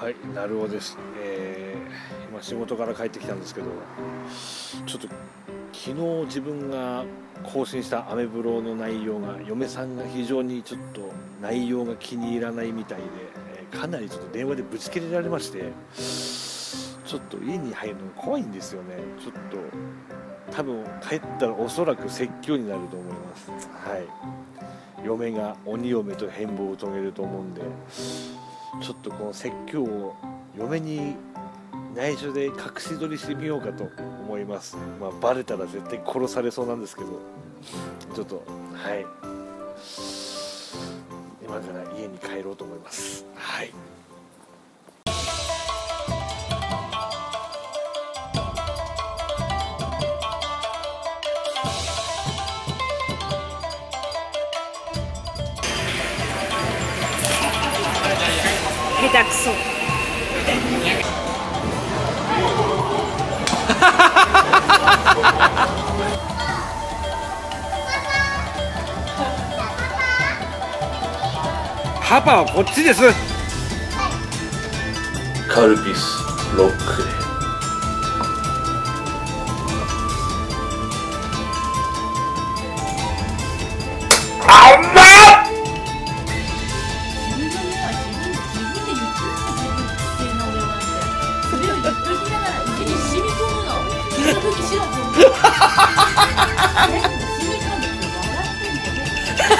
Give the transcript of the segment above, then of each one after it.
はい、なるほどです、えー今仕事から帰ってきたんですけどちょっと昨日自分が更新したアメブロの内容が嫁さんが非常にちょっと内容が気に入らないみたいで、えかなりちょっと電話でぶち切れられましてちょっと家に入るのが怖いんですよね。ちょっと多分帰ったらおそらく説教になると思います。はい。嫁が鬼嫁と変貌を遂げると思うんでちょっとこの説教を嫁に内緒で隠し撮りしてみようかと思います。まあ、バレたら絶対殺されそうなんですけど、ちょっと、はい。今から家に帰ろうと思います。はい。下手くそ。パパ。はこっちです。カルピスロックで。み込んでって笑ってんじゃねえ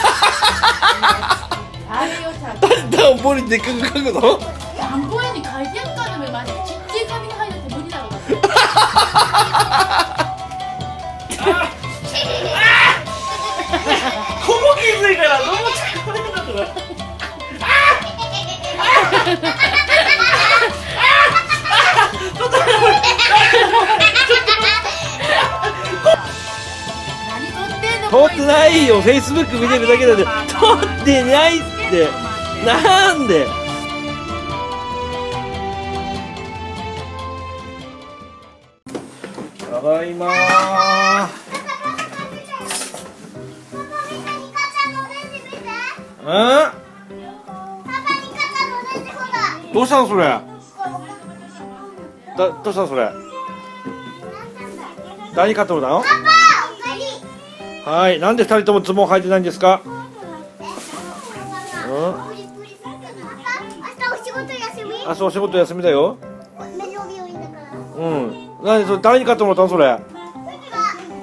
あれよちゃんと段ボールにでっかく書くの段ボールに書いてあるからねマジちっちゃい紙に入るって無撮ってないよフェイスブック見てるだけだで撮ってないって。なんで？ただいま。ーうんどうしたのそれ？だどうしたのそれ？誰に買ってもらったの？はい、なんで二人ともズボン履いてないんですか？うん、明日お仕事休み？明日お仕事休みだよ。うん、なんでそれ誰に買ってもらったのそれ？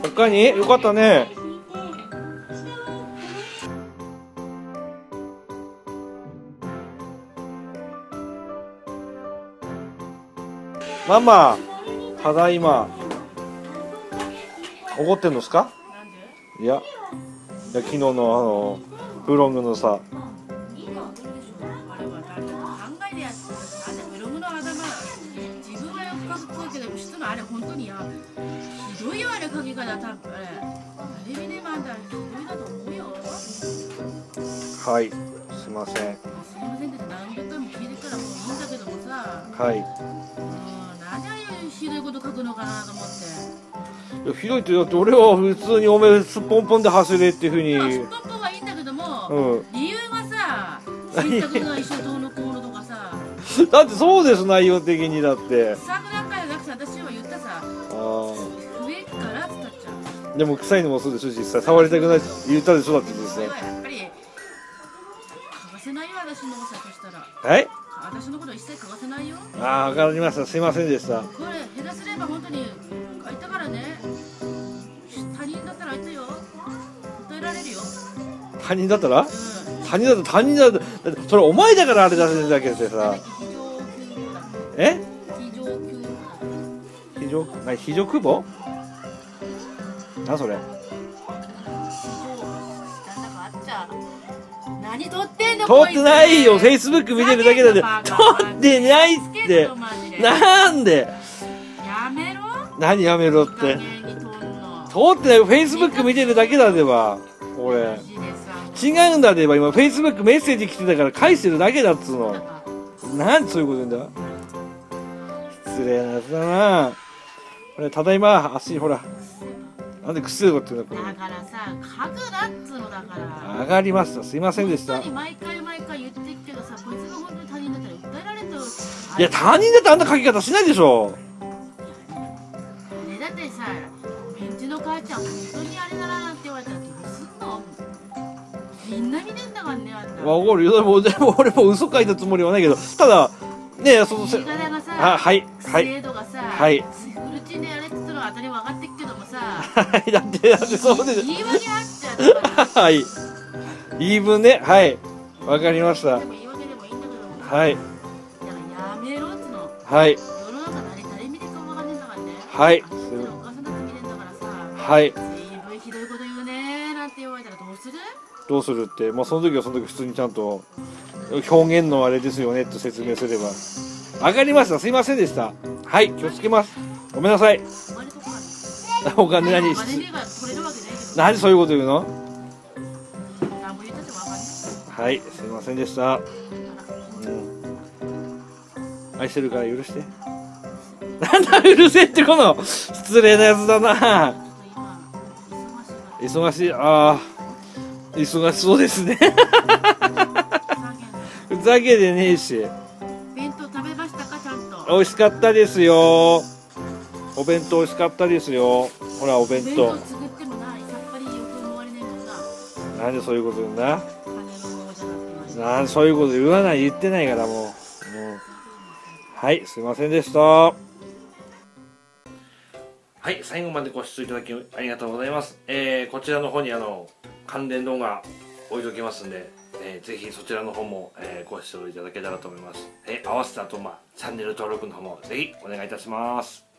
他に、よかったね。ママ、ただいま。怒ってんのすか？いや、いや昨日のあのブログのさ、あれ本当にやひどいよあれ書き方多分あれひどいだと思うよはい、すいません。すいません何も聞いてからもういいんだけどもさ。はい。うん何ああいうひどいこと書くのかなと思って。いやひどいってだって俺は普通におめえすっぽんぽんで走れっていうまあふストップはいいんだけども、うに、うん、理由がさ洗濯が一緒どうのこうのとかさ。だってそうです内容的にだって。臭くなんかじゃなくて私は言ったさ。あ上からって言ったじゃんーでも臭いのもそうでしょ実際。触りたくないって言ったでしょだって実それ際はやっぱり。書かせないよ私のさそしたら。はい私のこと一切書かせないよ。ああ分かりました。すいませんでした。これ下手すれば本当に他人だったら？うん他人だったら他人だったらだってそれお前だからあれ出せるだけでさ。え？非常勤語だ非常何非常空母？なそれ？何撮ってんの撮ってないよ。フェイススブック見てるだけだで。撮ってないってなんで？やめろ。何やめろっ加て撮ってないよフェイスブック見てるだけだでは俺違うんだでば今フェイスブックメッセージ来てたから返してるだけだっつうの。なんでそういうこと言うんだ？失礼なやつだな。これただいま足ほら。なんでくせえこと言うんだこだからさ書くなっつうのだから。れ上がりました。すいませんでした。毎回毎回言ってきてがさこいつが本当に他人だったら訴えられてるいや他人だってあんな書き方しないでしょ。ねだってさベンチの母ちゃん本当にあれだなって言われたらどうすんの？みん。な見てんだからねあんたわかる。よでもでも俺も嘘書いたつもりはないけどただねそのせ言い方がさあはいはい。精度がさ、はい。フルチンでやれって言ったのは当たり前分かってっけどもさはいだってだってそうで言い訳あっちゃうはい 言い分ねはい。わかりました。でも言い訳でもいいんだけどはい。だからやめろっつの。はい。世の中誰誰見てるかも分かんね。えんだからねはいお母さんだって見てんだからさ。はいどうするって、まあ、その時はその時普通にちゃんと表現のあれですよねって説明すれば。わかりました。すいませんでした。はい気をつけます。ごめんなさい。お金何？何？そういうこと言うの？はいすいませんでした。うん。愛してるから許して。なんだうるせえってこの失礼なやつだな。忙しいああ忙しそうですね。3ふざけてねえし。弁当食べましたかちゃんと？美味しかったですよ。お弁当美味しかったですよ。ほらお弁弁当当作ってもない。さっぱりよく思われねえもんななんでそういうこと言うんだ？なんそういうこと言わない言ってないからもう。もう。はいすいませんでした。はい最後までご視聴いただきありがとうございます、えー、こちらの方にあの関連動画置いときますんで、えー、ぜひそちらの方も、えーご視聴いただけたらと思います、えー合わせてあとまあチャンネル登録の方もぜひお願いいたします。